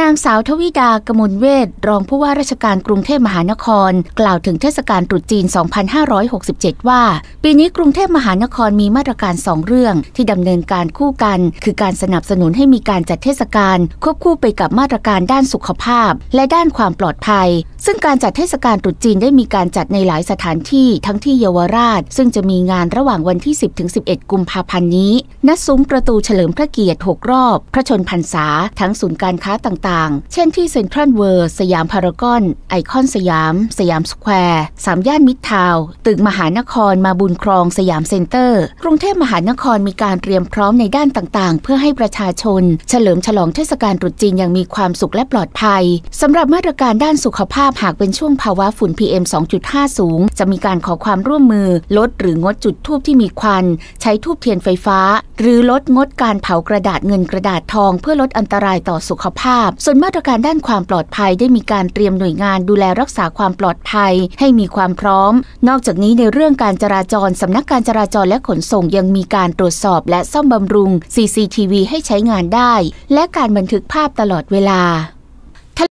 นางสาวทวิดากมลเวทรองผู้ว่าราชการกรุงเทพมหานคร กล่าวถึงเทศกาลตรุษจีน 2567 ว่า ปีนี้กรุงเทพมหานครมีมาตรการสองเรื่อง ที่ดำเนินการคู่กัน คือการสนับสนุนให้มีการจัดเทศกาลควบคู่ไปกับมาตรการด้านสุขภาพ และด้านความปลอดภัย ซึ่งการจัดเทศกาลตรุษจีนได้มีการจัดในหลายสถานที่ทั้งที่เยาวราช ซึ่งจะมีงานระหว่างวันที่ 10-11 กุมภาพันธ์นี้ ณ ซุ้มประตูเฉลิมพระเกียรติ 6 รอบ พระชนมพรรษา ทั้งศูนย์การค้าต่างๆ เช่นที่เซ็นทรัลเวิลด์สยามพารากอน ไอคอนสยาม สยามสแควร์ สามย่านมิตรทาวน์ตึกมหานครมาบุญครองสยามเซ็นเตอร์ กรุงเทพมหานครมีการเตรียมพร้อมในด้านต่างๆ เพื่อให้ประชาชน เฉลิมฉลองเทศกาลตรุษจีนอย่างมีความสุขและปลอดภัยสำหรับมาตรการด้านสุขภาพหากเป็นช่วงภาวะฝุ่น PM 2.5 สูง จะมีการขอความร่วมมือ ลดหรืองดจุดทูบที่มีควัน ใช้ทูบเทียนไฟฟ้า หรือลดงดการเผากระดาษเงินกระดาษทอง เพื่อลดอันตรายต่อสุขภาพ ส่วนมาตรการด้านความปลอดภัยได้มีการเตรียมหน่วยงานดูแลรักษาความปลอดภัย ให้มีความพร้อม นอกจากนี้ในเรื่องการจราจรสำนักการจราจรและขนส่งยังมีการตรวจสอบและซ่อมบำรุง CCTV ให้ใช้งานได้ และการบันทึกภาพตลอดเวลา